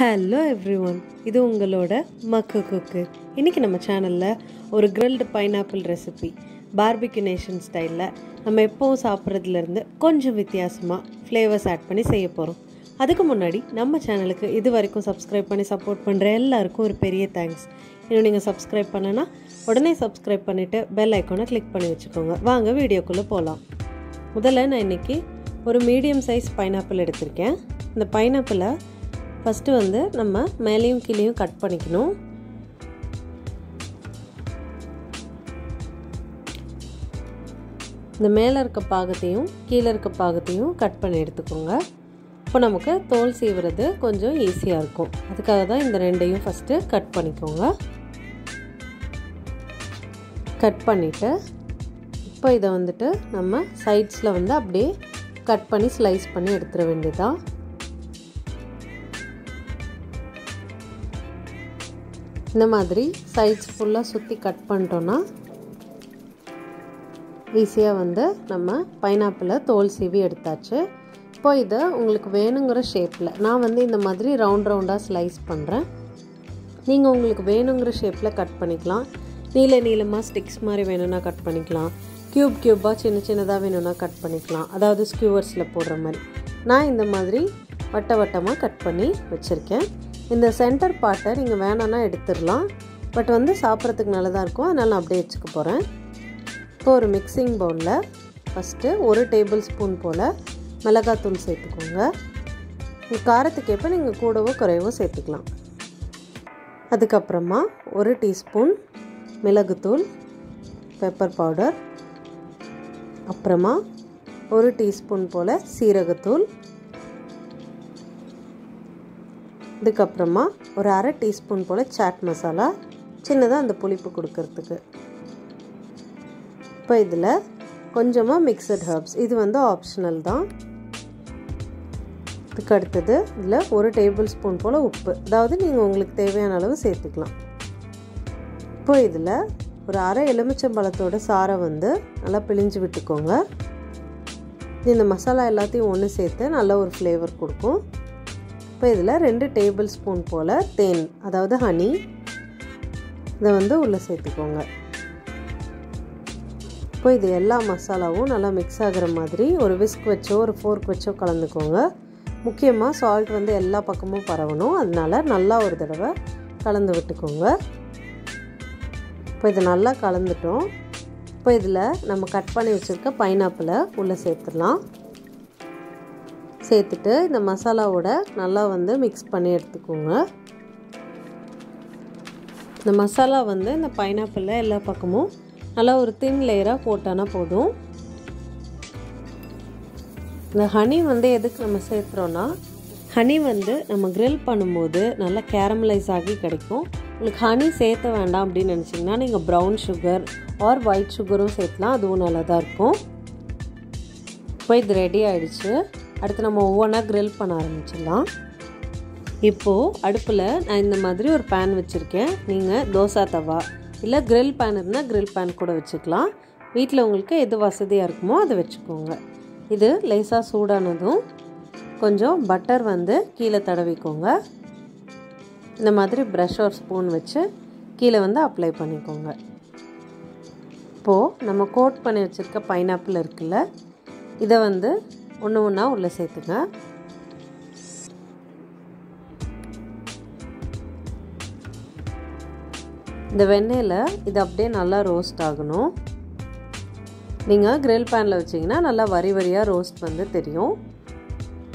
Hello every one இது உங்களோட மக்கு குக்கு இன்றைக்கி நம்ம சேனலில் ஒரு grilled pineapple recipe Barbeque Nation ஸ்டைலில் நம்ம எப்போவும் சாப்பிட்றதுலேருந்து கொஞ்சம் வித்தியாசமாக ஃப்ளேவர்ஸ் ஆட் பண்ணி செய்ய போகிறோம் அதுக்கு முன்னாடி நம்ம சேனலுக்கு இது வரைக்கும் சப்ஸ்கிரைப் பண்ணி சப்போர்ட் பண்ணுற எல்லாருக்கும் ஒரு பெரிய தேங்க்ஸ் இன்னும் நீங்கள் சப்ஸ்கிரைப் பண்ணனா உடனே சப்ஸ்கிரைப் பண்ணிவிட்டு பெல் ஐக்கானை கிளிக் பண்ணி வச்சுக்கோங்க. வாங்க வீடியோக்குள்ளே போகலாம் முதல்ல நான் இன்றைக்கி ஒரு மீடியம் சைஸ் பைனாப்பிள் எடுத்திருக்கேன். இந்த பைனாப்பிளை ஃபஸ்ட்டு வந்து நம்ம மேலேயும் கீழேயும் கட் பண்ணிக்கணும். இந்த மேலே இருக்க பாகத்தையும் கீழே இருக்க பாகத்தையும் கட் பண்ணி எடுத்துக்கோங்க. இப்போ நமக்கு தோல் சீவுறது கொஞ்சம் ஈஸியாக இருக்கும். அதுக்காக தான் இந்த ரெண்டையும் ஃபஸ்ட்டு கட் பண்ணிக்கோங்க. கட் பண்ணிவிட்டு இப்போ இதை வந்துட்டு நம்ம சைட்ஸில் வந்து அப்படியே கட் பண்ணி ஸ்லைஸ் பண்ணி எடுத்துட வேண்டியதான் இந்த மாதிரி சைட்ஸ் ஃபுல்லாக சுற்றி கட் பண்ணிட்டோன்னா ஈஸியாக வந்து நம்ம பைனாப்பிளை தோல் சீவி எடுத்தாச்சு. இப்போ இதை உங்களுக்கு வேணுங்கிற ஷேப்பில் நான் வந்து இந்த மாதிரி ரவுண்ட் ரவுண்டாக ஸ்லைஸ் பண்ணுறேன் நீங்கள் உங்களுக்கு வேணுங்கிற ஷேப்பில் கட் பண்ணிக்கலாம். நீல நீளமாக ஸ்டிக்ஸ் மாதிரி வேணும்னா கட் பண்ணிக்கலாம். க்யூப் க்யூப்பாக சின்ன சின்னதாக வேணும்னா கட் பண்ணிக்கலாம். அதாவது ஸ்கியூவர்ஸில் போடுற மாதிரி. நான் இந்த மாதிரி வட்ட வட்டமாக கட் பண்ணி வச்சுருக்கேன். இந்த சென்டர் பார்ட்டை நீங்கள் வேணான்னா எடுத்துடலாம். பட் வந்து சாப்பிட்றதுக்கு நல்லதாக இருக்கும். அதனால் நான் அப்படியே வச்சுக்க போகிறேன் இப்போ ஒரு மிக்சிங் பவுலில் ஃபஸ்ட்டு ஒரு டேபிள் ஸ்பூன் போல் மிளகாத்தூள் சேர்த்துக்கோங்க. உங்கள் காரத்துக்கு ஏற்ப நீங்கள் கூடவோ குறைவோ சேர்த்துக்கலாம். அதுக்கப்புறமா ஒரு டீஸ்பூன் மிளகுத்தூள் பெப்பர் பவுடர் அப்புறமா ஒரு டீஸ்பூன் போல் சீரகத்தூள் இதுக்கப்புறமா ஒரு அரை டீஸ்பூன் போல் சாட் மசாலா சின்னதாக அந்த புளிப்பு கொடுக்கறதுக்கு. இப்போ இதில் கொஞ்சமாக மிக்சட் ஹர்ப்ஸ் இது வந்து ஆப்ஷனல் தான். இதுக்கு அடுத்தது இதில் ஒரு டேபிள் ஸ்பூன் போல் உப்பு. அதாவது நீங்கள் உங்களுக்கு தேவையான அளவு சேர்த்துக்கலாம். இப்போ இதில் ஒரு அரை எலுமிச்சம்பழத்தோட சாரை வந்து நல்லா பிழிஞ்சு விட்டுக்கோங்க. இந்த மசாலா எல்லாத்தையும் ஒன்று சேர்த்து நல்ல ஒரு ஃப்ளேவர் கொடுக்கும். இப்போ இதில் ரெண்டு டேபிள் ஸ்பூன் போல் தேன் அதாவது ஹனி இதை வந்து உள்ளே சேர்த்துக்கோங்க. இப்போ இது எல்லா மசாலாவும் நல்லா மிக்ஸ் ஆகிற மாதிரி ஒரு விஸ்க் வச்சோ ஒரு ஃபோர்க் வச்சோ கலந்துக்கோங்க. முக்கியமாக சால்ட் வந்து எல்லா பக்கமும் பரவணும். அதனால நல்லா ஒரு தடவை கலந்து விட்டுக்கோங்க. இப்போ இது நல்லா கலந்துட்டோம். இப்போ இதில் நம்ம கட் பண்ணி வச்சுருக்க பைனாப்பிளை உள்ளே சேர்த்துடலாம். சேர்த்துட்டு இந்த மசாலாவோட நல்லா வந்து மிக்ஸ் பண்ணி எடுத்துக்கோங்க. இந்த மசாலா வந்து இந்த பைனாப்பிளில் எல்லா பக்கமும் நல்லா ஒரு தின் லேயராக போட்டானா போதும். இந்த ஹனி வந்து எதுக்கு நம்ம சேர்த்துறோன்னா ஹனி வந்து நம்ம க்ரில் பண்ணும்போது நல்லா கேரமலைஸ் ஆகி கிடைக்கும். உங்களுக்கு ஹனி சேர்த்த வேண்டாம் அப்படின்னு நினச்சிங்கன்னா நீங்கள் ப்ரௌன் சுகர் ஆர் ஒயிட் சுகரும் சேர்த்துலாம் அதுவும் நல்லா தான் இருக்கும். இப்போ இது ரெடி ஆகிடுச்சு அடுத்து நம்ம ஒவ்வொன்றா க்ரில் பண்ண ஆரம்பிச்சிடலாம். இப்போது அடுப்பில் நான் இந்த மாதிரி ஒரு பேன் வச்சுருக்கேன். நீங்கள் தோசை தவா இல்லை க்ரில் பேன் இருந்தால் க்ரில் பேன் கூட வச்சுக்கலாம். வீட்டில் உங்களுக்கு எது வசதியாக இருக்குமோ அதை வச்சுக்கோங்க. இது லேசாக சூடானதும் கொஞ்சம் பட்டர் வந்து கீழே தடவிக்கோங்க. இந்த மாதிரி ப்ரஷ் ஒரு ஸ்பூன் வச்சு கீழே வந்து அப்ளை பண்ணிக்கோங்க. இப்போது நம்ம கோட் பண்ணி வச்சுருக்க பைனாப்பிள் இருக்குல்ல இதை வந்து ஒன்று ஒன்றா உள்ளே சேர்த்துங்க. இந்த வெண்ணெயில் இது அப்படியே நல்லா ரோஸ்ட் ஆகணும். நீங்கள் க்ரில் பேனில் வச்சிங்கன்னா நல்லா வரி வரியாக ரோஸ்ட் வந்து தெரியும்.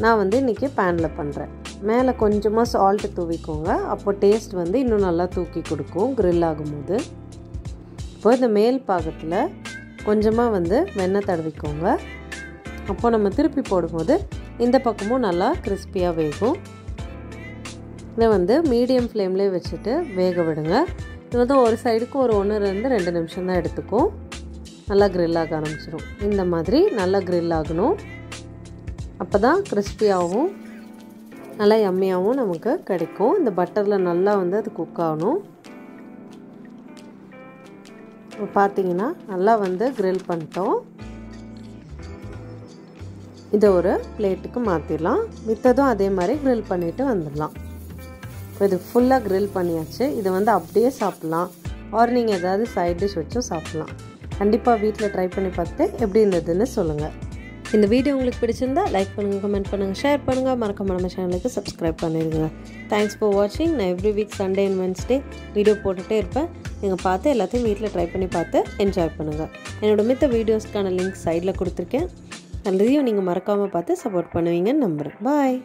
நான் வந்து இன்றைக்கி பேனில் பண்ணுறேன் மேலே கொஞ்சமாக சால்ட்டு தூவிக்கோங்க. அப்போ டேஸ்ட் வந்து இன்னும் நல்லா தூக்கி கொடுக்கும் க்ரில் ஆகும்போது. இப்போ இந்த மேல் பாகத்தில் கொஞ்சமாக வந்து வெண்ணெய் தடவிக்கோங்க. அப்போ நம்ம திருப்பி போடும்போது இந்த பக்கமும் நல்லா கிறிஸ்பியாக வேகும். இதை வந்து மீடியம் ஃப்ளேம்லேயே வச்சுட்டு வேக விடுங்க. இது வந்து ஒரு சைடுக்கு ஒரு ஒன்றுலேருந்து ரெண்டு நிமிஷம் தான் எடுத்துக்கும். நல்லா க்ரில் ஆக ஆரம்பிச்சிடும் இந்த மாதிரி நல்லா க்ரில் ஆகணும். அப்போ தான் கிறிஸ்பியாகவும் நல்லா எம்மியாகவும் நமக்கு கிடைக்கும். இந்த பட்டரில் நல்லா வந்து அது குக் ஆகணும். இப்போ பார்த்தீங்கன்னா நல்லா வந்து க்ரில் பண்ணிட்டோம். இதை ஒரு பிளேட்டுக்கு மாற்றிடலாம் மித்ததும் அதே மாதிரி க்ரில் பண்ணிவிட்டு வந்துடலாம். இப்போ இது ஃபுல்லாக க்ரில் பண்ணியாச்சு. இதை வந்து அப்படியே சாப்பிட்லாம். ஆர் நீங்கள் ஏதாவது சைட் டிஷ் வச்சும் சாப்பிட்லாம். கண்டிப்பாக வீட்டில் ட்ரை பண்ணி பார்த்து எப்படி இருந்ததுன்னு சொல்லுங்கள் இந்த வீடியோ உங்களுக்கு பிடிச்சிருந்தா லைக் பண்ணுங்கள் கமெண்ட் பண்ணுங்கள் ஷேர் பண்ணுங்கள் மறக்காம நம்ம சேனலுக்கு சப்ஸ்கிரைப் பண்ணிடுங்க. தேங்க்ஸ் ஃபார் வாட்சிங் நான் every week Sunday and Wednesday video போட்டுகிட்டே இருப்பேன். நீங்கள் பார்த்து எல்லாத்தையும் வீட்டில் ட்ரை பண்ணி பார்த்து என்ஜாய் பண்ணுங்கள் என்னோடய மித்த வீடியோஸ்க்கான லிங்க் சைடில் கொடுத்துருக்கேன். நல்லதையும் நீங்கள் மறக்காமல் பார்த்து சப்போர்ட் பண்ணுவீங்கன்னு நம்புகிறேன் பாய்